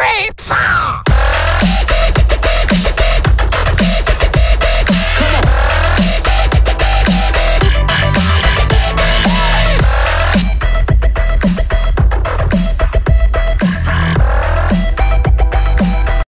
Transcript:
free!